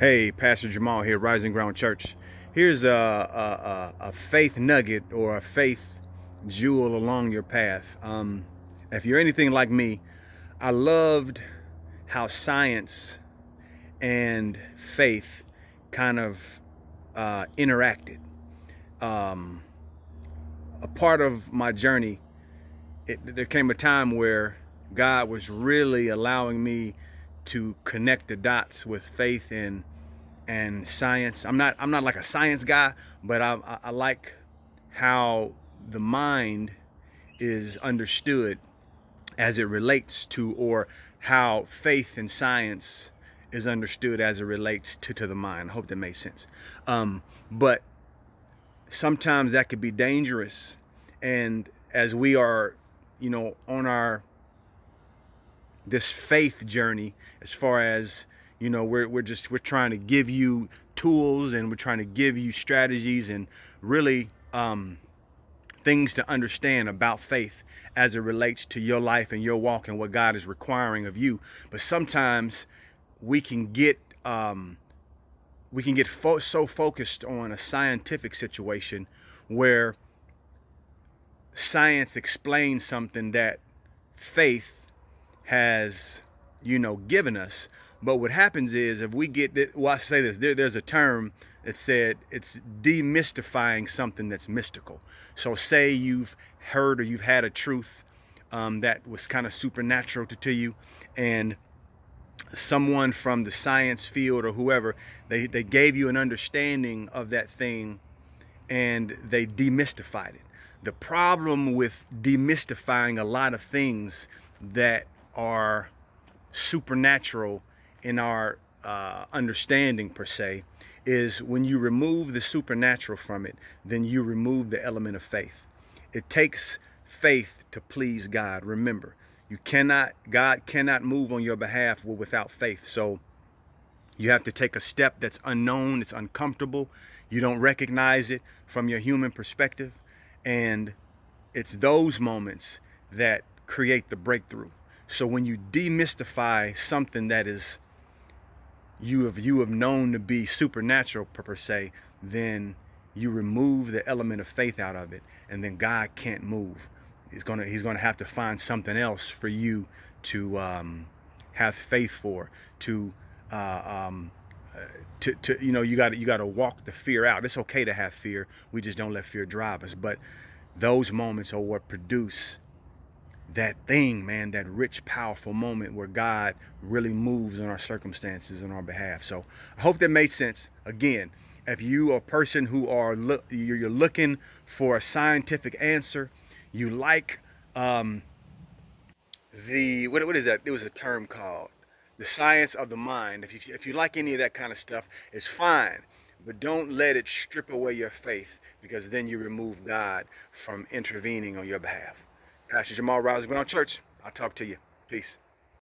Hey, Pastor Jamal here, Rising Ground Church. Here's a, a, a, faith nugget or a faith jewel along your path. Um, if you're anything like me, I loved how science and faith kind of uh, interacted. Um, a part of my journey, it, there came a time where God was really allowing me to connect the dots with faith and and science. I'm not I'm not like a science guy, but I, I, like how the mind is understood as it relates to or how faith and science is understood as it relates to, to the mind. I hope that makes sense. Um, but sometimes that could be dangerous. And as we are, you know, on our this faith journey as far as you know we're, we're just we're trying to give you tools and we're trying to give you strategies and really um, things to understand about faith as it relates to your life and your walk and what God is requiring of you. But sometimes we can get um, we can get fo so focused on a scientific situation where science explains something that faith has, you know, given us. But what happens is if we get, well, I say this, there, there's a term that said it's demystifying something that's mystical. So say you've heard or you've had a truth um, that was kind of supernatural to, to you and someone from the science field or whoever, they, they gave you an understanding of that thing and they demystified it. The problem with demystifying a lot of things that are supernatural in our uh, understanding per se is when you remove the supernatural from it, then you remove the element of faith. It takes faith to please God. Remember, you cannot, God cannot move on your behalf without faith. So you have to take a step that's unknown, it's uncomfortable. You don't recognize it from your human perspective. And it's those moments that create the breakthrough. So when you demystify something that is you have you have known to be supernatural per, per se, then you remove the element of faith out of it, and then God can't move. He's gonna he's gonna have to find something else for you to um, have faith for to uh, um, to, to you know you got you got to walk the fear out. It's okay to have fear. We just don't let fear drive us. But those moments are what produce that thing, man, that rich, powerful moment where God really moves in our circumstances on our behalf. So I hope that made sense. Again, if you are a person who are you're looking for a scientific answer, you like um, the what, what is that? It was a term called the science of the mind. If you if you like any of that kind of stuff, it's fine, but don't let it strip away your faith because then you remove God from intervening on your behalf. Pastor Jamal Rising Ground Church. I'll talk to you. Peace.